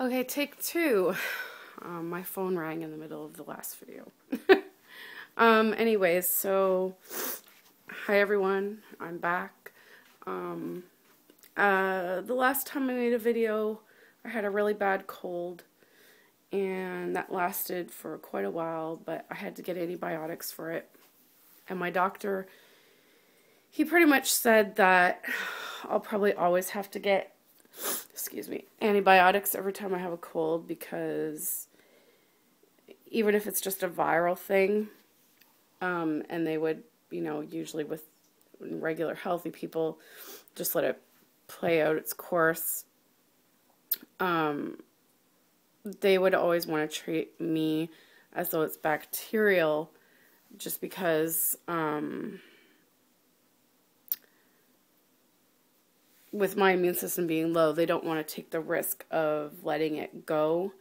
Okay, take two. Um, my phone rang in the middle of the last video. um, anyways, so hi everyone, I'm back. Um, uh, the last time I made a video, I had a really bad cold, and that lasted for quite a while, but I had to get antibiotics for it. And my doctor, he pretty much said that I'll probably always have to get excuse me, antibiotics every time I have a cold because even if it's just a viral thing, um, and they would, you know, usually with regular healthy people, just let it play out its course. Um, they would always want to treat me as though it's bacterial just because um, with my immune system being low, they don't want to take the risk of letting it go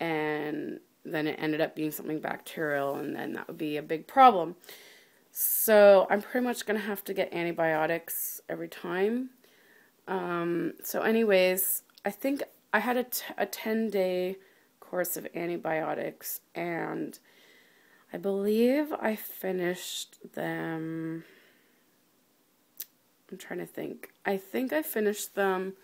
and then it ended up being something bacterial and then that would be a big problem. So I'm pretty much going to have to get antibiotics every time. Um, so anyways, I think I had a, a 10 day course of antibiotics and I believe I finished them I'm trying to think. I think I finished them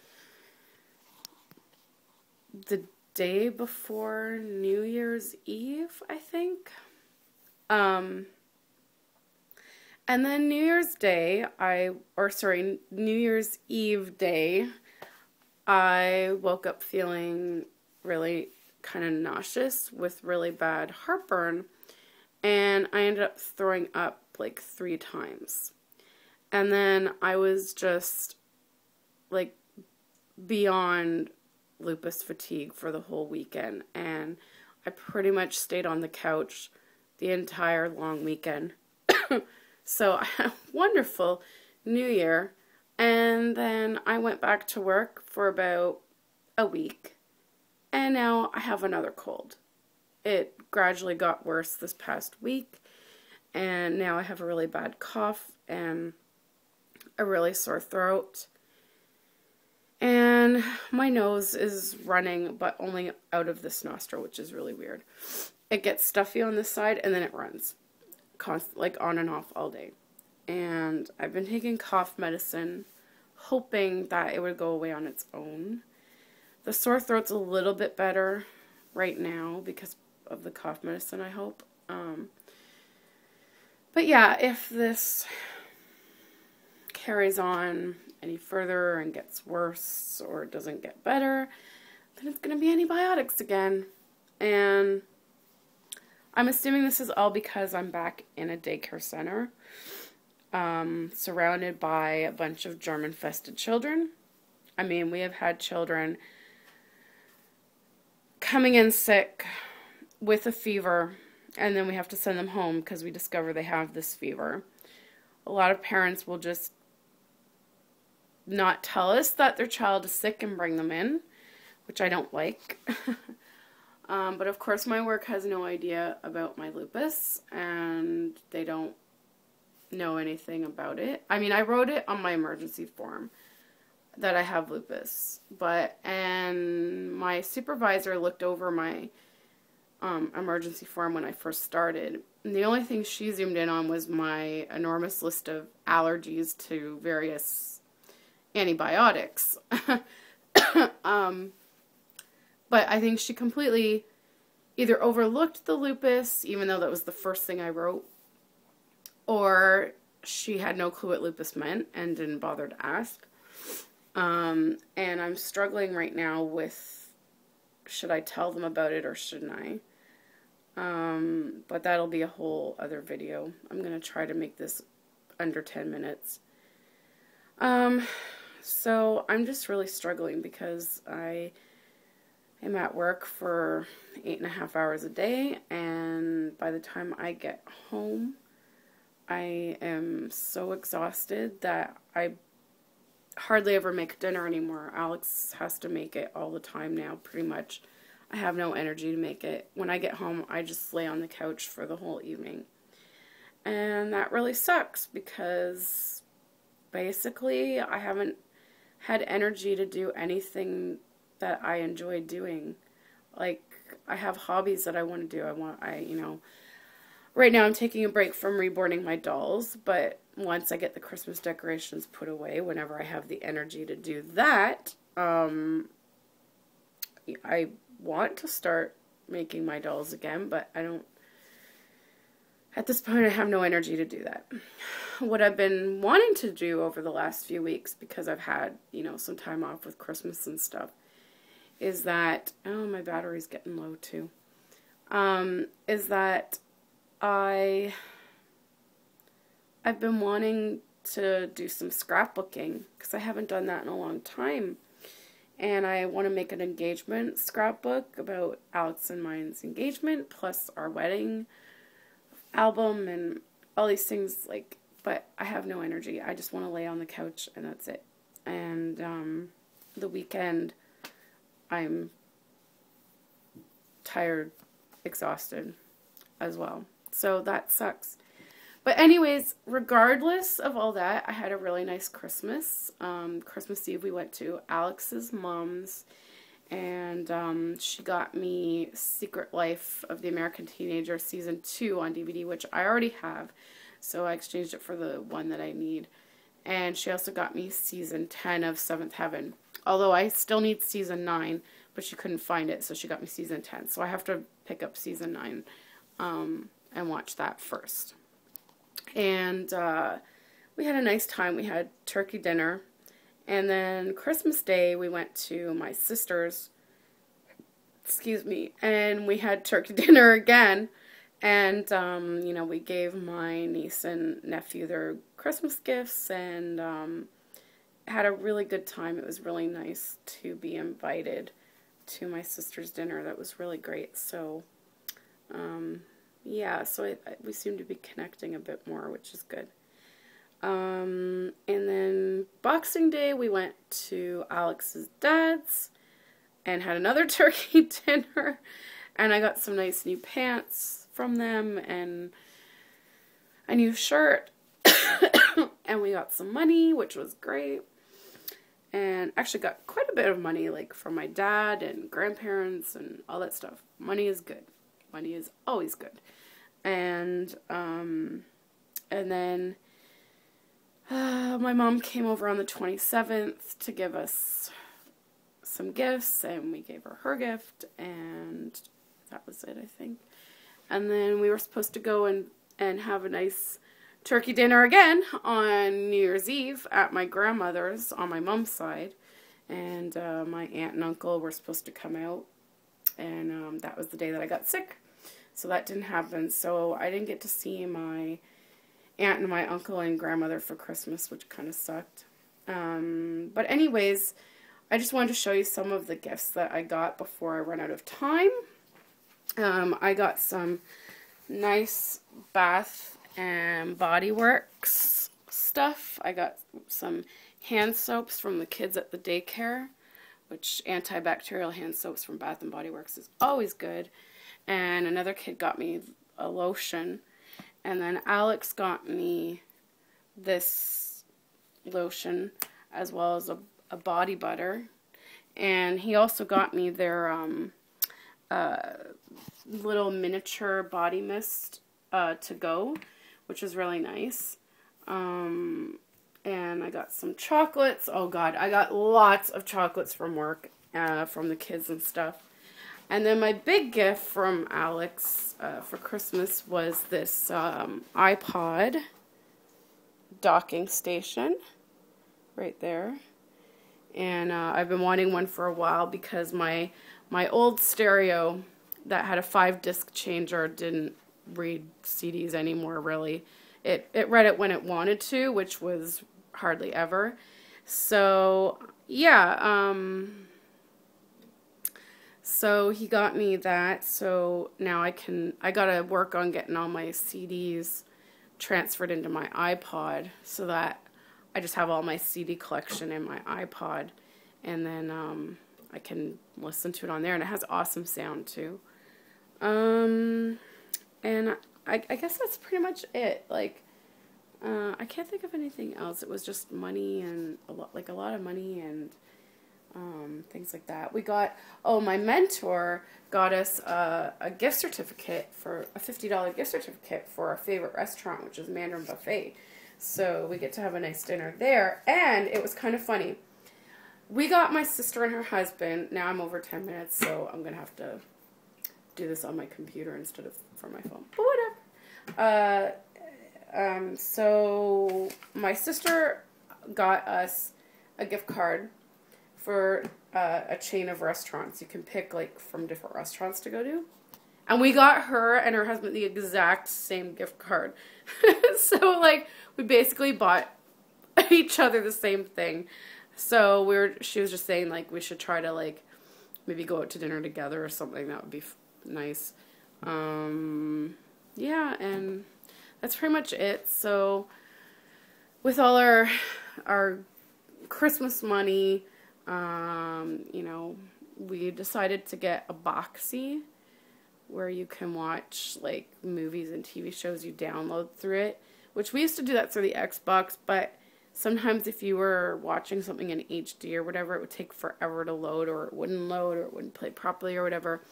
the day before New Year's Eve, I think. Um, and then New Year's Day, I, or sorry, New Year's Eve day, I woke up feeling really kind of nauseous with really bad heartburn. And I ended up throwing up like three times. And then I was just like beyond lupus fatigue for the whole weekend. And I pretty much stayed on the couch the entire long weekend. so I had a wonderful new year. And then I went back to work for about a week. And now I have another cold. It gradually got worse this past week. And now I have a really bad cough. And a really sore throat. And my nose is running, but only out of this nostril, which is really weird. It gets stuffy on this side, and then it runs, like on and off all day. And I've been taking cough medicine, hoping that it would go away on its own. The sore throat's a little bit better right now because of the cough medicine, I hope. Um, but yeah, if this carries on any further and gets worse or doesn't get better, then it's going to be antibiotics again. And I'm assuming this is all because I'm back in a daycare center, um, surrounded by a bunch of germ-infested children. I mean, we have had children coming in sick with a fever, and then we have to send them home because we discover they have this fever. A lot of parents will just not tell us that their child is sick and bring them in, which I don't like. um, but of course, my work has no idea about my lupus, and they don't know anything about it. I mean, I wrote it on my emergency form that I have lupus, but and my supervisor looked over my um, emergency form when I first started. And the only thing she zoomed in on was my enormous list of allergies to various antibiotics. um, but I think she completely either overlooked the lupus, even though that was the first thing I wrote, or she had no clue what lupus meant and didn't bother to ask. Um, and I'm struggling right now with should I tell them about it or shouldn't I? Um, but that'll be a whole other video. I'm going to try to make this under 10 minutes. Um, so I'm just really struggling because I am at work for eight and a half hours a day, and by the time I get home, I am so exhausted that I hardly ever make dinner anymore. Alex has to make it all the time now, pretty much. I have no energy to make it. When I get home, I just lay on the couch for the whole evening. And that really sucks because basically I haven't had energy to do anything that I enjoy doing. Like I have hobbies that I want to do. I want I you know right now I'm taking a break from reborning my dolls, but once I get the Christmas decorations put away, whenever I have the energy to do that, um, I want to start making my dolls again, but I don't. At this point, I have no energy to do that. What I've been wanting to do over the last few weeks, because I've had, you know, some time off with Christmas and stuff, is that, oh, my battery's getting low too, um, is that I I've been wanting to do some scrapbooking because I haven't done that in a long time. And I want to make an engagement scrapbook about Alex and mine's engagement plus our wedding album and all these things like but I have no energy. I just want to lay on the couch and that's it. And um, the weekend I'm tired, exhausted as well. So that sucks. But anyways, regardless of all that, I had a really nice Christmas. Um, Christmas Eve we went to Alex's mom's and um, she got me Secret Life of the American Teenager season 2 on DVD, which I already have. So I exchanged it for the one that I need. And she also got me season 10 of Seventh Heaven. Although I still need season 9, but she couldn't find it, so she got me season 10. So I have to pick up season 9 um, and watch that first. And uh, we had a nice time. We had turkey dinner. And then Christmas Day, we went to my sister's, excuse me, and we had turkey dinner again. And, um, you know, we gave my niece and nephew their Christmas gifts and um, had a really good time. It was really nice to be invited to my sister's dinner. That was really great. So, um, yeah, so I, I, we seem to be connecting a bit more, which is good. Um, and then Boxing Day, we went to Alex's dad's and had another turkey dinner. And I got some nice new pants from them and a new shirt. and we got some money, which was great. And actually got quite a bit of money, like from my dad and grandparents and all that stuff. Money is good. Money is always good. And, um, and then uh, my mom came over on the 27th to give us some gifts, and we gave her her gift, and that was it, I think. And then we were supposed to go and, and have a nice turkey dinner again on New Year's Eve at my grandmother's on my mom's side. And uh, my aunt and uncle were supposed to come out, and um, that was the day that I got sick. So that didn't happen. So I didn't get to see my aunt and my uncle and grandmother for Christmas, which kind of sucked. Um, but anyways, I just wanted to show you some of the gifts that I got before I run out of time. Um, I got some nice bath and body works stuff. I got some hand soaps from the kids at the daycare, which antibacterial hand soaps from Bath and Body Works is always good. And another kid got me a lotion and then Alex got me this lotion as well as a, a body butter. And he also got me their um, uh, little miniature body mist uh, to go, which is really nice. Um, and I got some chocolates. Oh god, I got lots of chocolates from work, uh, from the kids and stuff. And then my big gift from Alex uh, for Christmas was this um, iPod docking station right there. And uh, I've been wanting one for a while because my my old stereo that had a five disc changer didn't read CDs anymore really. It it read it when it wanted to, which was hardly ever. So yeah, um, so he got me that. So now I can, I got to work on getting all my CDs transferred into my iPod so that I just have all my CD collection in my iPod. And then um, I can listen to it on there. And it has awesome sound too. Um, and I, I guess that's pretty much it. Like, uh, I can't think of anything else. It was just money and a lot, like a lot of money and um, things like that. We got, oh, my mentor got us a, a gift certificate for a $50 gift certificate for our favorite restaurant, which is Mandarin Buffet. So we get to have a nice dinner there. And it was kind of funny. We got my sister and her husband. Now I'm over 10 minutes, so I'm going to have to do this on my computer instead of from my phone. But whatever. Uh, um, so my sister got us a gift card for uh, a chain of restaurants. You can pick like from different restaurants to go to. And we got her and her husband the exact same gift card. so like we basically bought each other the same thing. So we were she was just saying like we should try to like maybe go out to dinner together or something that would be nice. Um yeah, and that's pretty much it. So with all our our Christmas money, um, you know, we decided to get a Boxee where you can watch like movies and TV shows you download through it, which we used to do that through the Xbox, but sometimes if you were watching something in HD or whatever, it would take forever to load or it wouldn't load or it wouldn't play properly or whatever.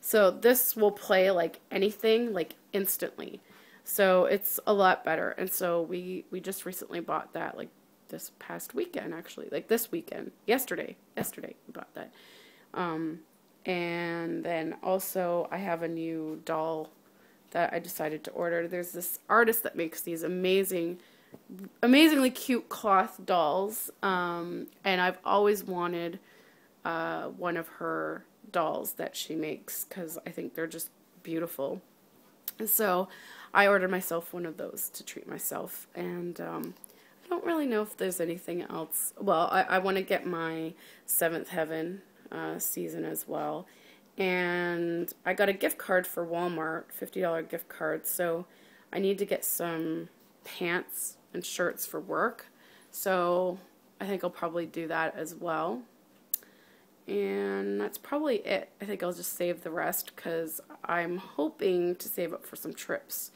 So this will play like anything like instantly. So it's a lot better. And so we we just recently bought that like this past weekend actually, like this weekend, yesterday, yesterday we bought that. Um, and then also I have a new doll that I decided to order. There's this artist that makes these amazing, amazingly cute cloth dolls, um, and I've always wanted uh, one of her dolls that she makes because I think they're just beautiful. And so I ordered myself one of those to treat myself, and um, don't really know if there's anything else. Well, I, I want to get my Seventh Heaven uh, season as well. And I got a gift card for Walmart, $50 gift card. So I need to get some pants and shirts for work. So I think I'll probably do that as well. And that's probably it. I think I'll just save the rest because I'm hoping to save up for some trips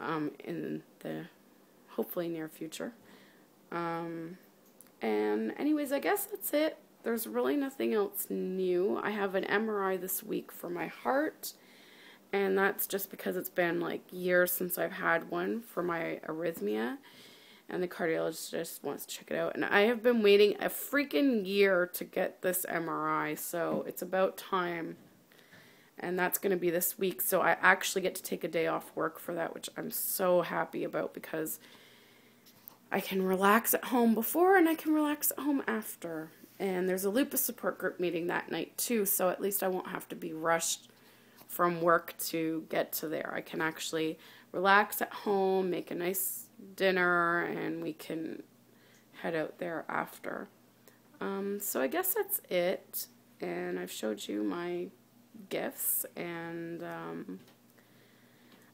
um, in the hopefully near future. Um, and anyways, I guess that's it. There's really nothing else new. I have an MRI this week for my heart, and that's just because it's been like years since I've had one for my arrhythmia, and the cardiologist just wants to check it out. And I have been waiting a freaking year to get this MRI, so it's about time. And that's going to be this week, so I actually get to take a day off work for that, which I'm so happy about because I can relax at home before and I can relax at home after. And there's a lupus support group meeting that night too, so at least I won't have to be rushed from work to get to there. I can actually relax at home, make a nice dinner, and we can head out there after. Um, so I guess that's it. And I've showed you my gifts, and um,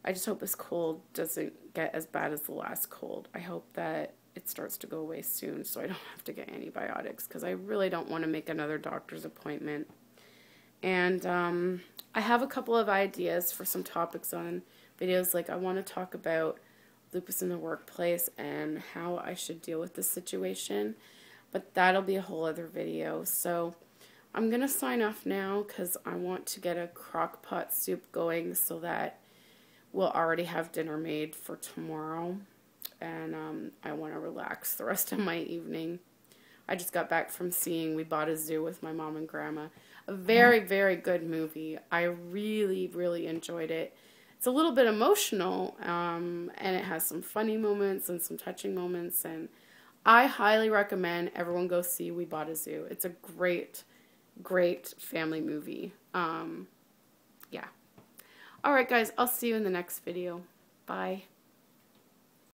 I just hope this cold doesn't get as bad as the last cold. I hope that it starts to go away soon so I don't have to get antibiotics because I really don't want to make another doctor's appointment. And um, I have a couple of ideas for some topics on videos. Like I want to talk about lupus in the workplace and how I should deal with this situation. But that'll be a whole other video. So I'm going to sign off now because I want to get a crock pot soup going so that we'll already have dinner made for tomorrow and um, I want to relax the rest of my evening. I just got back from seeing We Bought a Zoo with my mom and grandma. A very, very good movie. I really, really enjoyed it. It's a little bit emotional, um, and it has some funny moments and some touching moments, and I highly recommend everyone go see We Bought a Zoo. It's a great, great family movie. Um. Alright guys, I'll see you in the next video. Bye.